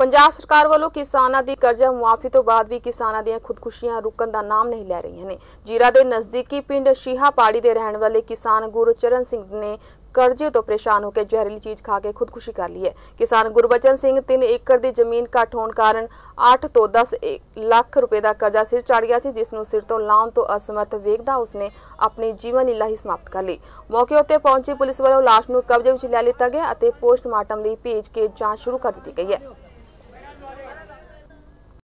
ਪੰਜਾਬ ਸਰਕਾਰ ਵੱਲੋਂ ਕਿਸਾਨਾਂ ਦੀ ਕਰਜ਼ਾ ਮੁਆਫੀ ਤੋਂ ਬਾਅਦ ਵੀ ਕਿਸਾਨਾਂ ਦੀਆਂ ਖੁਦਕੁਸ਼ੀਆਂ ਰੁਕਣ ਦਾ ਨਾਮ ਨਹੀਂ ਲੈ ਰਹੀਆਂ ਨੇ। ਜੀਰਾ ਦੇ ਨਜ਼ਦੀਕੀ ਪਿੰਡ ਸ਼ੀਹਾ ਪਾੜੀ ਦੇ ਰਹਿਣ ਵਾਲੇ ਕਿਸਾਨ ਗੁਰਚਰਨ ਸਿੰਘ ਨੇ ਕਰਜ਼ੇ ਤੋਂ ਪਰੇਸ਼ਾਨ ਹੋ ਕੇ ਜ਼ਹਿਰੀਲੀ ਚੀਜ਼ ਖਾ ਕੇ ਖੁਦਕੁਸ਼ੀ ਕਰ ਲਈ ਹੈ। ਕਿਸਾਨ ਗੁਰਬਚਨ ਸਿੰਘ 3 ਏਕੜ ਦੀ ਜ਼ਮੀਨ ਘੱਟ ਹੋਣ ਕਾਰਨ 8 ਤੋਂ 10 ਲੱਖ ਰੁਪਏ ਦਾ ਕਰਜ਼ਾ ਸਿਰ ਚੜ ਗਿਆ ਸੀ, ਜਿਸ ਨੂੰ ਸਿਰ ਤੋਂ ਲਾਉਣ ਤੋਂ ਅਸਮਰਥ ਵੇਖਦਾ ਉਸਨੇ ਆਪਣੀ ਜੀਵਨ ਲੀਲਾ ਹੀ ਸਮਾਪਤ ਕਰ ਲਈ। ਮੌਕੇ ਉੱਤੇ ਪਹੁੰਚੀ ਪੁਲਿਸ ਵੱਲੋਂ ਲਾਸ਼ ਨੂੰ ਕਬਜ਼ੇ ਵਿੱਚ ਲੈ ਲਿੱਤਾ ਗਿਆ ਅਤੇ ਪੋਸਟਮਾਰਟਮ ਲਈ ਭੇਜ ਕੇ ਜਾਂਚ ਸ਼ੁਰੂ ਕਰ ਦਿੱਤੀ ਗਈ ਹੈ।